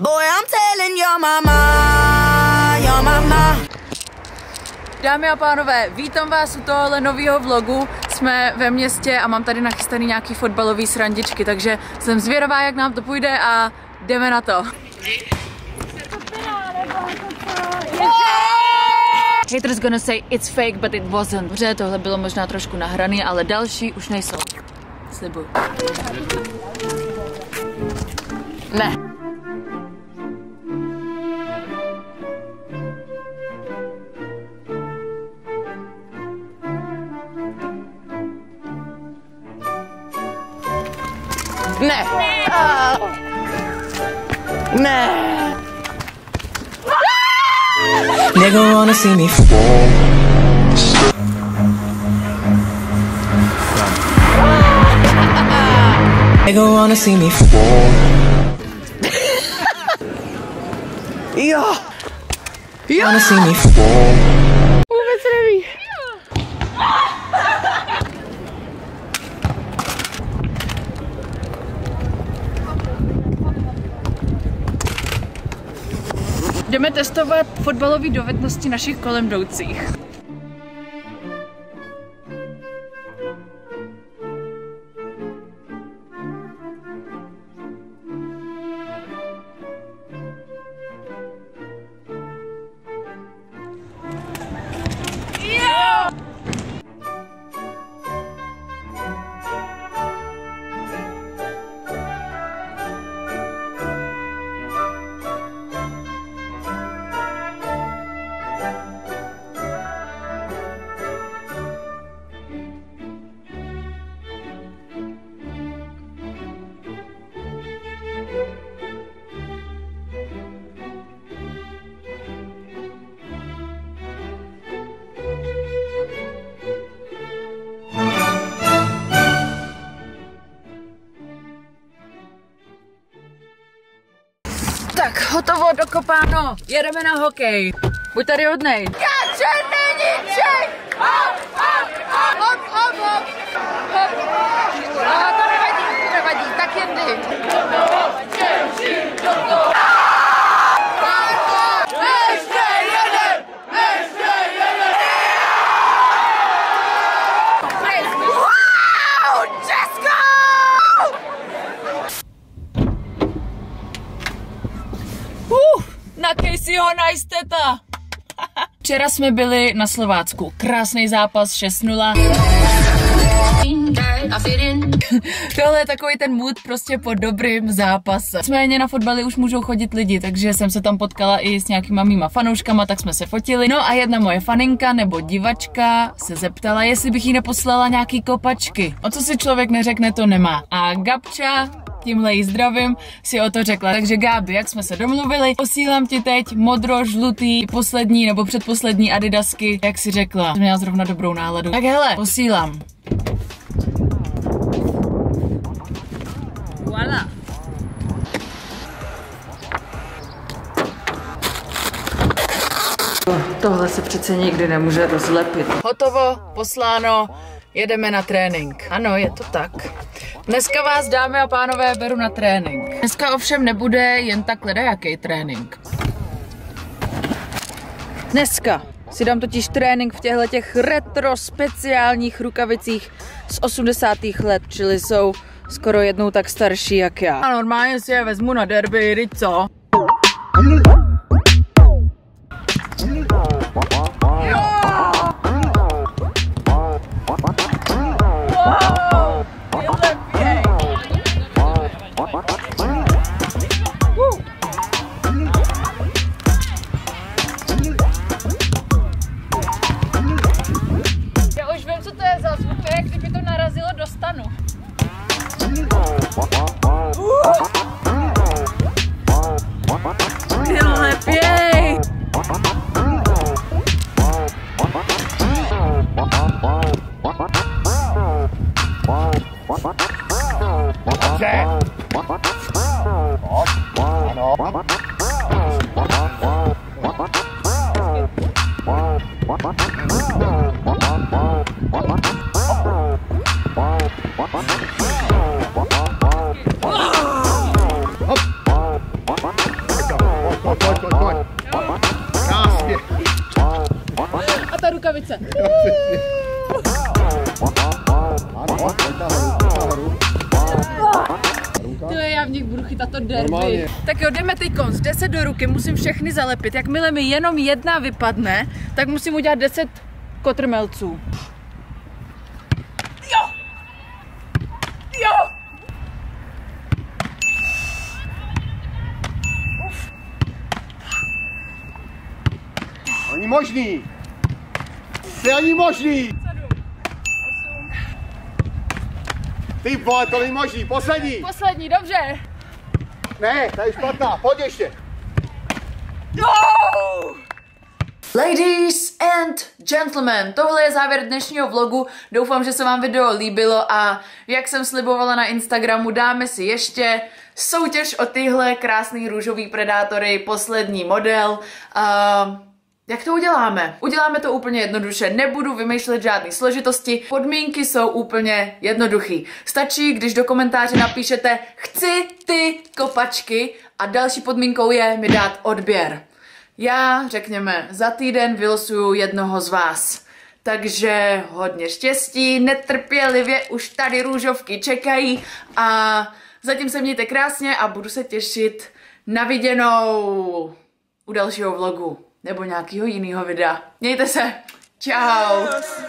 Boy, I'm telling your mama, your mama. Dámy a pánové, vítám vás u tohohle nového vlogu. Jsme ve městě a mám tady nachystaný nějaký fotbalový srandičky, takže jsem zvědavá, jak nám to půjde a jdeme na to. Haters gonna say it's fake, but it wasn't. Dobře, tohle bylo možná trošku nahraný, ale další už nejsou. Slibuju. Ne. Ne. Ah. Ne. Nigga wanna see me fall. Nigga wanna see me fall. Jo. Jo. Wanna see me fall. Jdeme testovat fotbalové dovednosti našich kolem jdoucích. Hotovo, dokopáno, jedeme na hokej. Buď tady hodnej. Hop, hop, hop, hop, hop, hop. to nevadí, to nevadí, tak jindy. Ještě na Caseyho Neisteta. Včera jsme byli na Slovácku. Krásný zápas 6-0. Tohle je takový ten mood prostě po dobrým zápase. Nicméně na fotbaly už můžou chodit lidi, takže jsem se tam potkala i s nějakýma mýma fanouškama, tak jsme se fotili. No a jedna moje faninka nebo divačka se zeptala, jestli bych jí neposlala nějaký kopačky. O co si člověk neřekne, to nemá. A Gabča tímhle jí zdravím, si o to řekla. Takže Gáby, jak jsme se domluvili, posílám ti teď modro, žlutý, poslední nebo předposlední adidasky, jak si řekla. Jsem měla zrovna dobrou náladu. Tak hele, posílám. Voilà. Tohle se přece nikdy nemůže rozlepit. Hotovo, posláno, jedeme na trénink. Ano, je to tak. Dneska vás, dámy a pánové, beru na trénink. Dneska ovšem nebude jen tak ledajaký trénink. Dneska si dám totiž trénink v těchto těch retro speciálních rukavicích z 80. let, čili jsou skoro jednou tak starší jak já. A normálně si je vezmu na derby, co? What? Krásně. A ta rukavice. Tyhle, já v nich budu chytat to derby. Normálně. Tak jo, jdeme teď konc. 10 do ruky, musím všechny zalepit. Jakmile mi jenom jedna vypadne, tak musím udělat 10 kotrmelců. Není možný! To není možný! Ty vole, to není možný, poslední! Poslední, dobře. Ne, ta je špatná, pojď ještě! Ladies and gentlemen, tohle je závěr dnešního vlogu. Doufám, že se vám video líbilo a jak jsem slibovala na Instagramu, dáme si ještě soutěž o tyhle krásný růžový predátory, poslední model. Uh, jak to uděláme? Uděláme to úplně jednoduše, nebudu vymýšlet žádné složitosti, podmínky jsou úplně jednoduchý. Stačí, když do komentáře napíšete chci ty kopačky a další podmínkou je mi dát odběr. Já, řekněme, za týden vylosuju jednoho z vás. Takže hodně štěstí, netrpělivě už tady růžovky čekají a zatím se mějte krásně a budu se těšit na viděnou u dalšího vlogu nebo nějakého jiného videa. Mějte se, čau! Yes.